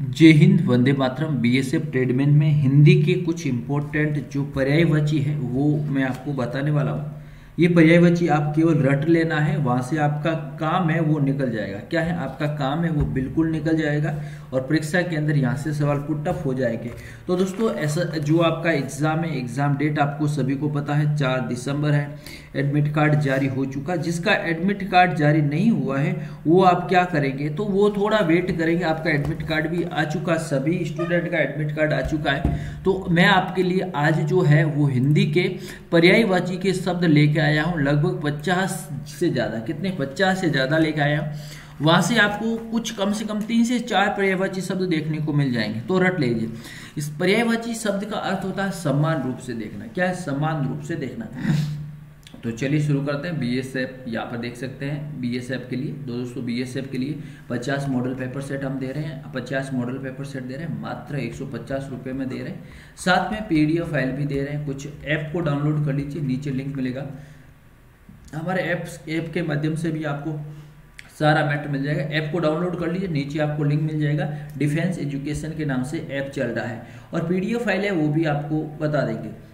जय हिंद, वंदे मातरम। बीएसएफ ट्रेडमैन में हिंदी के कुछ इम्पोर्टेंट जो पर्यायवाची है, वो मैं आपको बताने वाला हूँ। ये पर्यायवाची आप केवल रट लेना है, वहाँ से आपका काम है, वो निकल जाएगा। क्या है? आपका काम है, वो बिल्कुल निकल जाएगा और परीक्षा के अंदर यहाँ से सवाल पुट हो जाएँगे। तो दोस्तों, ऐसा जो आपका एग्ज़ाम है, एग्ज़ाम डेट आपको सभी को पता है, चार दिसंबर है, एडमिट कार्ड जारी हो चुका। जिसका एडमिट कार्ड जारी नहीं हुआ है, वो आप क्या करेंगे? तो वो थोड़ा वेट करेंगे, आपका एडमिट कार्ड भी आ चुका, सभी स्टूडेंट का एडमिट कार्ड आ चुका है। तो मैं आपके लिए आज जो है, वो हिंदी के पर्यायवाची के शब्द लेके आया हूँ, लगभग पचास से ज़्यादा, कितने? पचास से ज़्यादा लेके आया हूँ। वहाँ से आपको कुछ कम से कम तीन से चार पर्यायवाची शब्द देखने को मिल जाएँगे। तो रट लीजिए। इस पर्यायवाची शब्द का अर्थ होता है समान रूप से देखना। क्या है? समान रूप से देखना। तो चलिए शुरू करते हैं। बी एस एफ़ यहाँ पर देख सकते हैं। बी एस एफ़ के लिए, दो दोस्तों बी एस एफ़ के लिए पचास मॉडल पेपर सेट हम दे रहे हैं। पचास मॉडल पेपर सेट दे रहे हैं। मात्र एक सौ पचास रुपये में दे रहे हैं। साथ में पी डी एफ़ फ़ाइल भी दे रहे हैं। कुछ ऐप को डाउनलोड कर लीजिए। नीचे लिंक मिलेगा। हमारे ऐप्स ऐप के माध्यम से भी आपको सारा मैटर मिल जाएगा। ऐप को डाउनलोड कर लीजिए, नीचे आपको लिंक मिल जाएगा। डिफेंस एजुकेशन के नाम से ऐप चल रहा है। और पीडीएफ फ़ाइल है, वो भी आपको बता देंगे।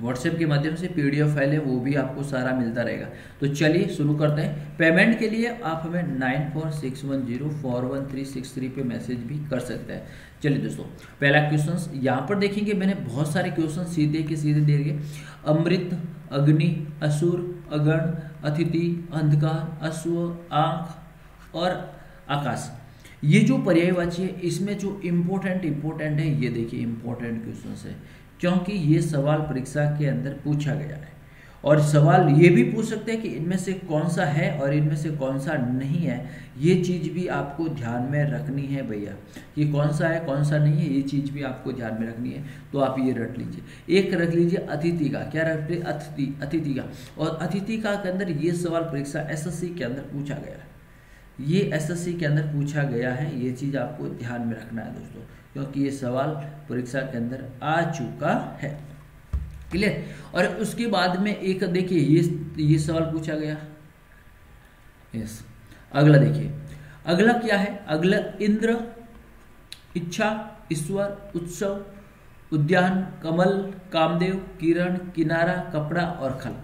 व्हाट्सएप के माध्यम से पीडीएफ फ़ाइल है, वो भी आपको सारा मिलता रहेगा। तो चलिए शुरू करते हैं। पेमेंट के लिए आप हमें nine four six one zero four one three six three पे मैसेज भी कर सकते हैं। चलिए दोस्तों, पहला क्वेश्चन यहाँ पर देखेंगे मैंने बहुत सारे क्वेश्चन सीधे के सीधे दे दिए। अमृत, अग्नि, असुर, अगण, अतिथि, अंधकार, अश्व, आँख और आकाश। ये जो पर्यायवाची है, इसमें जो इम्पोर्टेंट इम्पोर्टेंट है, ये देखिए इम्पोर्टेंट क्वेश्चन है। क्योंकि ये सवाल परीक्षा के अंदर पूछा गया है। और सवाल ये भी पूछ सकते हैं कि इनमें से कौन सा है और इनमें से कौन सा नहीं है, ये चीज़ भी आपको ध्यान में रखनी है भैया। कि कौन सा है, कौन सा नहीं है, ये चीज़ भी आपको ध्यान में रखनी है तो आप ये रख लीजिए। एक रख लीजिए अतिथि का। क्या रख लीजिए? अतिथि अतिथि का। और अतिथि का के अंदर ये सवाल परीक्षा एसएससी के अंदर पूछा गया है। ये एस के अंदर पूछा गया है, ये चीज़ आपको ध्यान में रखना है दोस्तों, क्योंकि ये सवाल परीक्षा के अंदर आ चुका है। क्लियर? और उसके बाद में एक, देखिए, ये ये सवाल पूछा गया। यस अगला देखिए। अगला क्या है? अगला, इंद्र, इच्छा, ईश्वर, उत्सव, उद्यान, कमल, कामदेव, किरण, किनारा, कपड़ा और खल।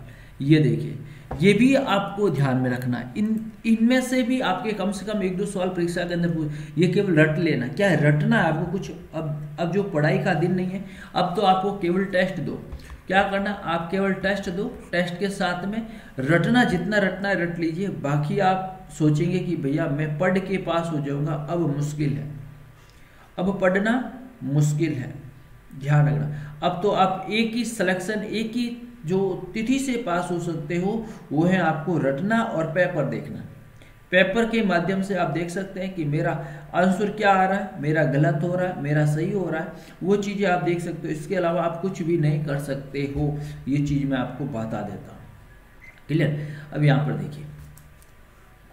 ये देखिए, ये भी आपको ध्यान में रखना है। इन, इनमें से भी आपके कम से कम एक दो सवाल परीक्षा के अंदर ये केवल रट लेना। क्या है? रटना है आपको कुछ? अब अब जो पढ़ाई का दिन नहीं है, अब तो आपको केवल टेस्ट दो। क्या करना? आप केवल टेस्ट दो। टेस्ट के साथ में रटना, जितना रटना है, रट लीजिए। बाकी आप सोचेंगे कि भैया, मैं पढ़ के पास हो जाऊँगा, अब मुश्किल है। अब पढ़ना मुश्किल है। ध्यान रखना। अब तो आप एक ही सिलेक्शन एक ही जो तिथि से पास हो सकते हो, वो है आपको रटना और पेपर देखना। पेपर के माध्यम से आप देख सकते हैं कि मेरा आंसर क्या आ रहा है, मेरा गलत हो रहा है, मेरा सही हो रहा है। वो चीज़ें आप देख सकते हो। इसके अलावा आप कुछ भी नहीं कर सकते हो। ये चीज़ मैं आपको बता देता हूँ। क्लियर? अब यहाँ पर देखिए।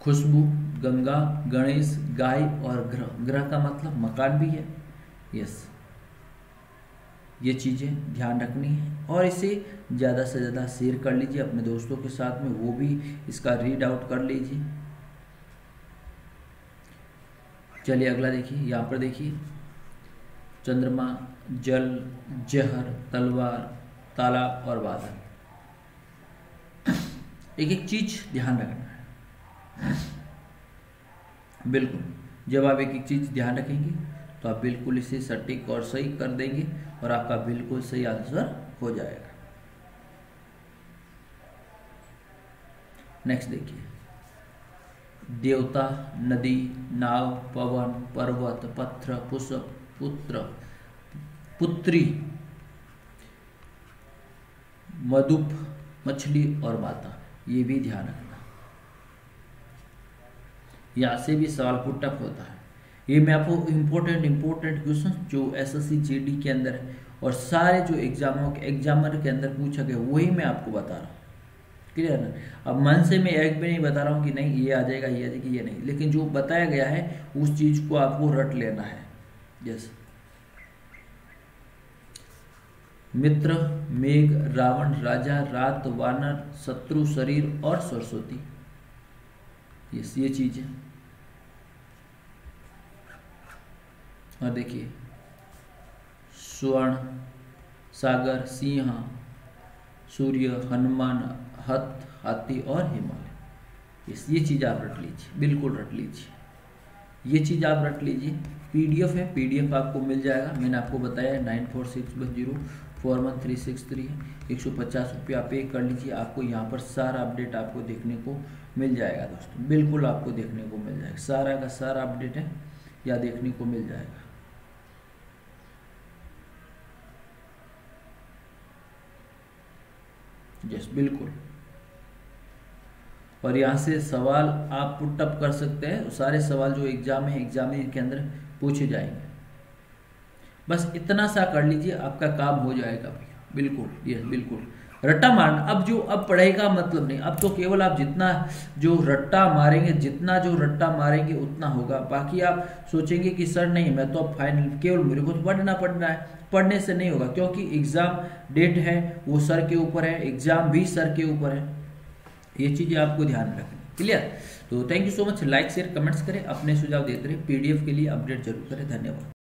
खुशबू, गंगा, गणेश, गाय और ग्रह। ग्रह का मतलब मकान भी है। यस। ये चीज़ें ध्यान रखनी है और इसे ज़्यादा से ज़्यादा शेयर कर लीजिए अपने दोस्तों के साथ में, वो भी इसका रीड आउट कर लीजिए। चलिए अगला देखिए, यहाँ पर देखिए। चंद्रमा, जल, जहर, तलवार तालाब और बादल। एक एक चीज़ ध्यान रखना है। बिल्कुल, जब आप एक एक चीज़ ध्यान रखेंगे तो आप बिल्कुल इसे सटीक और सही कर देंगे। और आपका बिल्कुल सही आंसर हो जाएगा। नेक्स्ट देखिए। देवता, नदी, नाव, पवन, पर्वत, पत्थर, पुष्प, पुत्र, पुत्री, मधुप, मछली और माता, ये भी ध्यान रखना। यहाँ से भी सवाल पुटअप होता है। ये मैं आपको इम्पोर्टेंट इम्पोर्टेंट क्वेश्चन जो एस एस के अंदर है और सारे जो एग्जामों के एग्जामर के अंदर पूछा गया, वही मैं आपको बता रहा हूँ। क्लियर ना? अब मन से मैं एक भी नहीं बता रहा हूँ कि नहीं, ये आ जाएगा, ये आ जाएगा, ये नहीं। लेकिन जो बताया गया है, उस चीज़ को आपको रट लेना है। यस मित्र, मेघ, रावण, राजा, रात, वानर, शत्रु, शरीर और सरस्वती। यस ये चीज़ है। और देखिए, स्वर्ण, सागर, सिंह, सूर्य, हनुमान हथ हाथी और हिमालय। ये चीज़ आप रट लीजिए, बिल्कुल रट लीजिए। ये चीज़ आप रट लीजिए, पीडीएफ है, पीडीएफ आपको मिल जाएगा। मैंने आपको बताया है, nine four six one zero four one three six three है। एक सौ पचास रुपया पे कर लीजिए, आपको यहाँ पर सारा अपडेट आपको देखने को मिल जाएगा दोस्तों। बिल्कुल आपको देखने को मिल जाएगा। सारा का सारा अपडेट है, या देखने को मिल जाएगा। यस बिल्कुल। और यहाँ से सवाल आप पुटअप कर सकते हैं। सारे सवाल जो एग्ज़ाम है एग्ज़ाम के अंदर पूछे जाएँगे। बस इतना सा कर लीजिए, आपका काम हो जाएगा भैया। बिल्कुल यस बिल्कुल। रट्टा मारना। अब जो, अब पढ़ाई का मतलब नहीं। अब तो केवल आप जितना जो रट्टा मारेंगे, जितना जो रट्टा मारेंगे, उतना होगा। बाकी आप सोचेंगे कि, सर, नहीं, मैं तो अब फाइनल केवल मेरे को तो पढ़ना पड़ना है। पढ़ने से नहीं होगा, क्योंकि एग्ज़ाम डेट है, वो सर के ऊपर है एग्ज़ाम भी सर के ऊपर है। ये चीज़ें आपको ध्यान रखनी क्लियर तो thank you so much like share comments करें। अपने सुझाव देते रहे। पीडीएफ के लिए अपडेट ज़रूर करें। धन्यवाद।